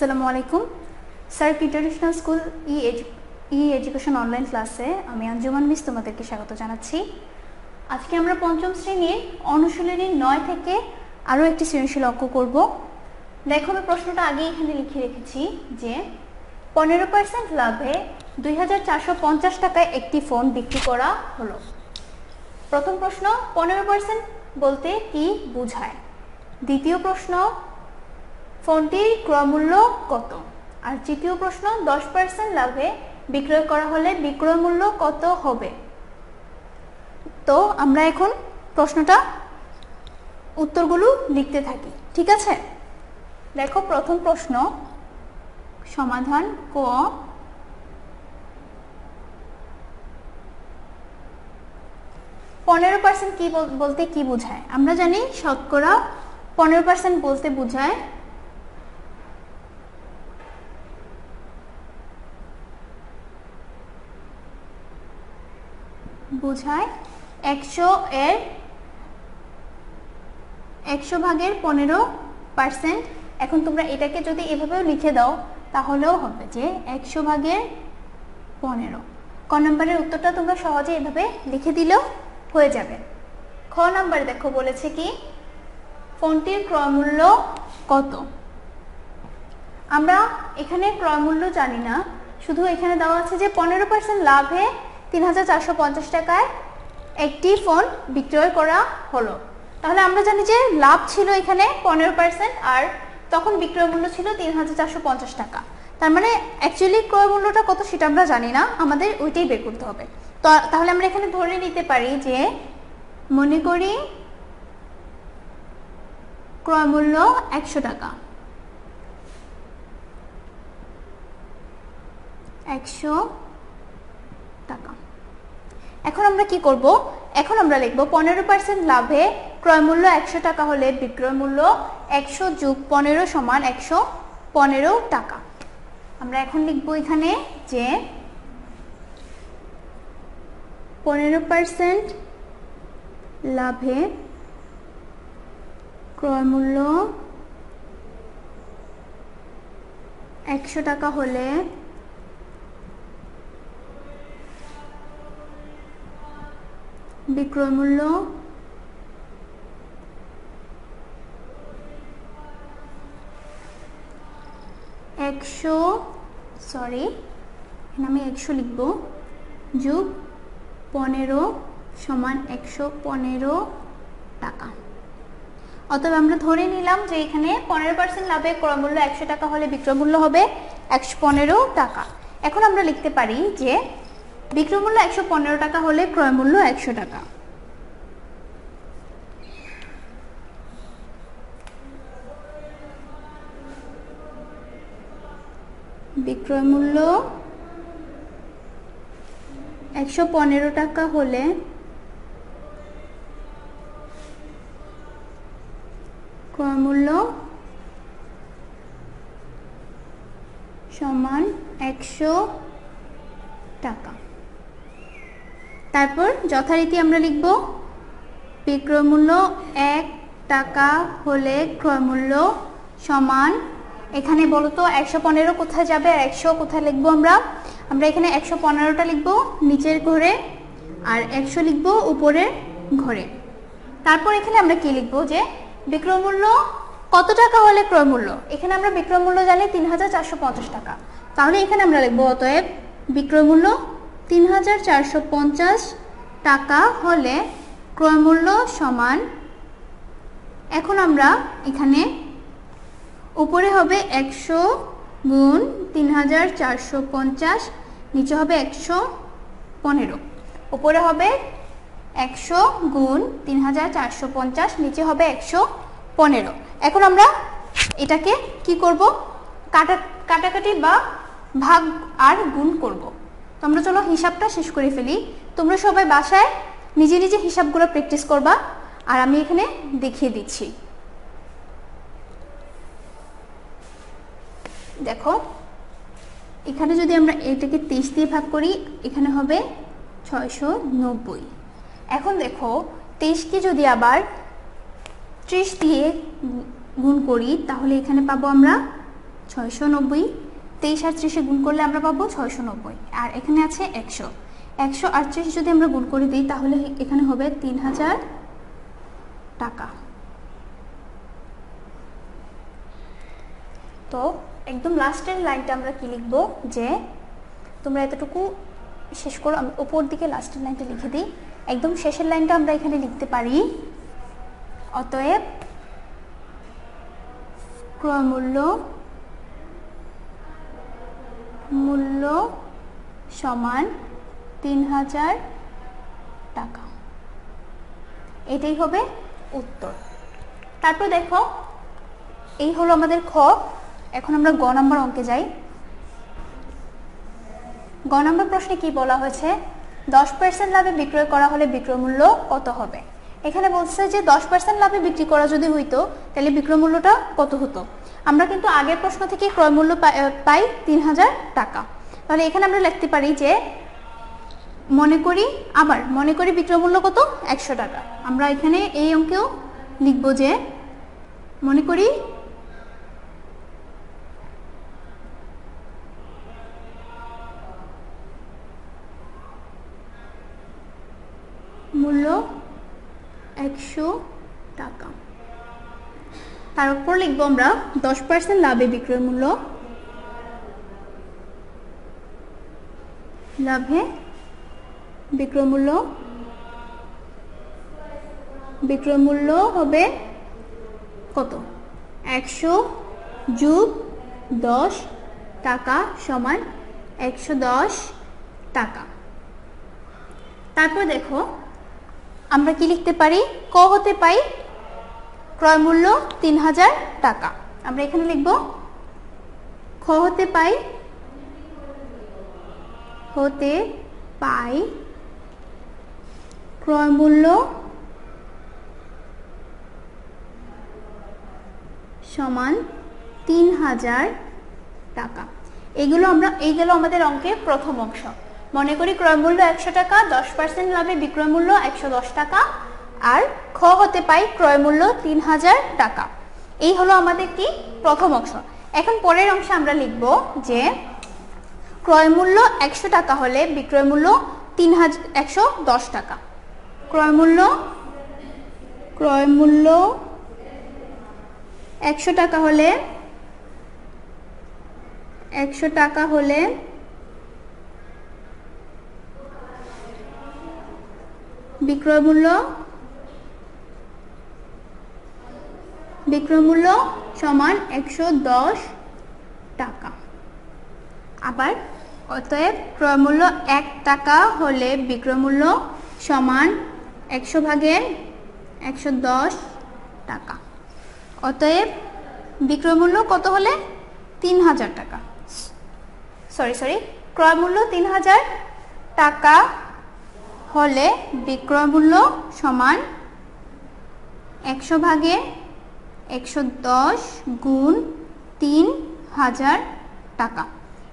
আসসালামু আলাইকুম। Sir international school ই ই এডুকেশন অনলাইন ক্লাসে আমি আঞ্জুমান মিস তোমাদেরকে স্বাগত জানাচ্ছি। আজকে আমরা পঞ্চম শ্রেণির অনুশীলনী নয় থেকে আরও একটি সৃজনশীল অঙ্ক করব। দেখো, আমি প্রশ্নটা আগে এখানে লিখে রেখেছি যে পনেরো পার্সেন্ট লাভে দুই হাজার চারশো পঞ্চাশ টাকায় একটি ফোন বিক্রি করা হলো। প্রথম প্রশ্ন, পনেরো পার্সেন্ট বলতে কি বোঝায়? দ্বিতীয় প্রশ্ন ফোনটির ক্রয়মূল্য কত? আর তৃতীয় প্রশ্ন, দশ পার্সেন্ট লাভে বিক্রয় করা হলে বিক্রয় মূল্য কত হবে? তো আমরা এখন প্রশ্নটা উত্তরগুলো লিখতে থাকি, ঠিক আছে? দেখো, প্রথম প্রশ্ন, সমাধান ক পনেরো পার্সেন্ট কি বলতে কি বোঝায়? আমরা জানি শতকরা পনেরো পার্সেন্ট বলতে বোঝায় বোঝায় একশো এর একশো ভাগের পনেরো পার্সেন্ট। এখন তোমরা এটাকে যদি এভাবেও লিখে দাও, তাহলেও হবে যে একশো ভাগের পনেরো। ক নম্বরের উত্তরটা তোমরা সহজে এভাবে লিখে দিলেও হয়ে যাবে। খ নম্বরে দেখো, বলেছে কি, ফোনটির ক্রয়মূল্য কত? আমরা এখানে ক্রয়মূল্য জানি না, শুধু এখানে দেওয়া আছে যে পনেরো পার্সেন্ট লাভে তিন হাজার চারশো পঞ্চাশ টাকায় একটি ফোন বিক্রয় করা হলো। তাহলে আমরা জানি যে লাভ ছিল এখানে পনেরো পার্সেন্ট আর তখন বিক্রয় মূল্য ছিল তিন হাজার চারশো পঞ্চাশ টাকা। তার মানে অ্যাকচুয়ালি ক্রয় মূল্যটা কত সেটা আমরা জানি না, আমাদের ওইটাই বের করতে হবে। তাহলে আমরা এখানে ধরে নিতে পারি যে মনে করি ক্রয় মূল্য একশো টাকা। একশো এখন আমরা কি করব? এখন আমরা লিখব পনেরো পার্সেন্ট লাভে ক্রয় মূল্য একশো টাকা হলে বিক্রয় মূল্য একশো যুগ পনেরো সমান একশো পনেরো টাকা। আমরা এখন লিখব এখানে যে পনেরো পার্সেন্ট লাভে ক্রয় মূল্য একশো টাকা হলে বিক্রয় মূল্য? একশো সরি এখানে আমি একশো লিখব। যুগ পনেরো সমান একশো পনেরো টাকা। অতএব আমরা ধরে নিলাম যে এখানে পনেরো পার্সেন্ট লাভে ক্রয়মূল্য একশো টাকা হলে বিক্রয় মূল্য হবে একশো পনেরো টাকা। এখন আমরা লিখতে পারি যে বিক্রয় মূল্য একশো পনেরো টাকা হলে ক্রয় মূল্য একশো টাকা। বিক্রয় মূল্য একশো পনেরো টাকা হলে ক্রয় মূল্য সমান একশো টাকা। তারপর যথারীতি আমরা লিখব, বিক্রয় মূল্য এক টাকা হলে ক্রয় মূল্য সমান, এখানে বলো তো একশো পনেরো কোথায় যাবে আর একশো কোথায় লিখব আমরা? আমরা এখানে একশো পনেরোটা লিখব নিচের ঘরে আর একশো লিখব উপরের ঘরে। তারপর এখানে আমরা কি লিখব যে বিক্রয় মূল্য কত টাকা হলে ক্রয় মূল্য? এখানে আমরা বিক্রয় মূল্য জানি তিন হাজার চারশো পঞ্চাশ টাকা। তাহলে এখানে আমরা লিখব অতএব বিক্রয় মূল্য তিন হাজার চারশো পঞ্চাশ টাকা হলে ক্রয়মূল্য সমান। এখন আমরা এখানে উপরে হবে একশো গুণ তিন হাজার চারশো পঞ্চাশ, নিচে হবে একশো পনেরো। উপরে হবে একশো গুণ তিন হাজার চারশো পঞ্চাশ, নিচে হবে একশো পনেরো। এখন আমরা এটাকে কি করব? কাটা, কাটাকাটি বা ভাগ আর গুণ করব। তো আমরা চলো হিসাবটা শেষ করে ফেলি। তোমরা সবাই বাসায় নিজে নিজে হিসাবগুলো প্র্যাকটিস করবা। আর আমি এখানে দেখিয়ে দিচ্ছি। দেখো, এখানে যদি আমরা এটাকে তেইশ দিয়ে ভাগ করি, এখানে হবে ছয়শো নব্বই। এখন দেখো, তেইশকে যদি আবার ত্রিশ দিয়ে গুণ করি, তাহলে এখানে পাবো আমরা ছয়শো নব্বই। তেইশ আর ত্রিশে গুণ করলে আমরা পাবো ছয়শো নব্বই। আর এখানে আছে একশো। একশো আটত্রিশ যদি আমরা গুণ করে দিই, তাহলে এখানে হবে তিন হাজার টাকা। তো একদম লাস্টের লাইনটা আমরা কি লিখব? যে তোমরা এতটুকু শেষ করো উপর দিকে লাস্টের লাইনটা লিখে দিই। একদম শেষের লাইনটা আমরা এখানে লিখতে পারি। অতএব ক্রয় মূল্য সমান তিন হাজার টাকা। এটাই হবে উত্তর। তারপর দেখো, এই হলো আমাদের খ। এখন আমরা গ নম্বর অঙ্কে যাই। গ নম্বর প্রশ্নে কি বলা হয়েছে? দশ পার্সেন্ট লাভে বিক্রয় করা হলে বিক্রয় মূল্য কত হবে? এখানে বলছে যে দশ পার্সেন্ট লাভে বিক্রি করা যদি হইতো, তাহলে বিক্রয় মূল্যটা কত হতো? আমরা কিন্তু আগের প্রশ্ন থেকে ক্রয় মূল্য পাই তিন হাজার টাকা। তাহলে এখানে আমরা লিখতে পারি যে, মনে করি আবার, মনে করি বিক্রয় মূল্য কত? একশো টাকা। আমরা এখানে এই অঙ্কেও লিখব যে, মনে করি মূল্য একশো টাকা। তার উপর লিখব আমরা দশ পার্সেন্ট লাভে বিক্রয় মূল্য। লাভে বিক্রয় মূল্য। বিক্রয় মূল্য হবে কত? একশো যুগ দশ টাকা সমান একশো দশ টাকা। তারপর দেখো, আমরা কি লিখতে পারি? ক হতে পাই ক্রয় মূল্য তিন হাজার টাকা। আমরা এখানে লিখব, খ হতে পাই হতে পাই ক্রয় মূল্য সমান তিন হাজার টাকা। এগুলো আমরা এইগুলো আমাদের অঙ্কের প্রথম অংশ। মনে করি ক্রয় মূল্য একশো টাকা, দশ পার্সেন্ট লাভে বিক্রয় মূল্য একশো দশ টাকা আর খ হতে পাই ক্রয় মূল্য তিন হাজার টাকা। এই হলো আমাদের কি প্রথম অংশ এখন পরের অংশে আমরা লিখব যে ক্রয় মূল্য একশো টাকা হলে বিক্রয় মূল্য তিন হাজার একশো দশ টাকা। ক্রয় মূল্য ক্রয় মূল্য একশো টাকা হলে, একশো টাকা হলে বিক্রয় মূল্য বিক্রয় মূল্য সমান একশো দশ টাকা। আবার অতএব ক্রয় মূল্য এক টাকা হলে বিক্রয় মূল্য সমান একশো ভাগের একশো দশ টাকা। অতএব বিক্রয় মূল্য কত হলে? তিন হাজার টাকা। সরি সরি ক্রয় মূল্য তিন হাজার টাকা হলে বিক্রয় মূল্য সমান একশো ভাগে একশো দশ গুণ তিন হাজার টাকা।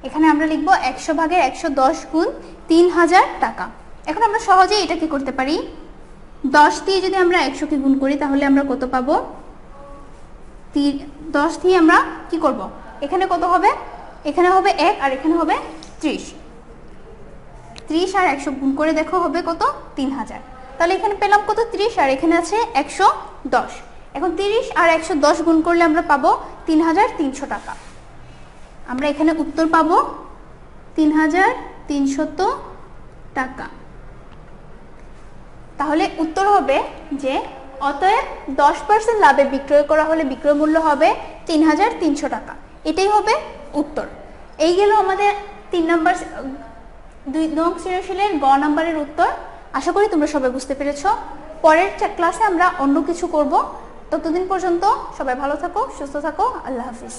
এখানে আমরা লিখব একশো ভাগের একশো দশ গুণ তিন হাজার টাকা। এখন আমরা সহজেই এটা কি করতে পারি? দশ দিয়ে যদি আমরা একশোকে গুণ করি, তাহলে আমরা কত পাবো? দশ দিয়ে আমরা কি করব? এখানে কত হবে? এখানে হবে এক আর এখানে হবে ত্রিশ। ত্রিশ আর একশো গুণ করে দেখো হবে কত? তিন হাজার। তাহলে এখানে পেলাম কত? ত্রিশ আর এখানে আছে একশো দশ। এখন তিরিশ আর একশো দশ গুণ করলে আমরা পাবো তিন হাজার তিনশো টাকা। আমরা এখানে উত্তর পাবো তিন হাজার তিনশত টাকা। তাহলে উত্তর হবে যে অতএব দশ পার্সেন্ট লাভে বিক্রয় করা হলে বিক্রয় মূল্য হবে তিন হাজার তিনশো টাকা। এটাই হবে উত্তর। এই গেল আমাদের তিন নম্বর দুই নং সৃজনশীলের গ নম্বরের উত্তর। আশা করি তোমরা সবাই বুঝতে পেরেছ। পরের ক্লাসে আমরা অন্য কিছু করব। ততদিন পর্যন্ত সবাই ভালো থাকো সুস্থ থাকো আল্লাহ হাফিজ।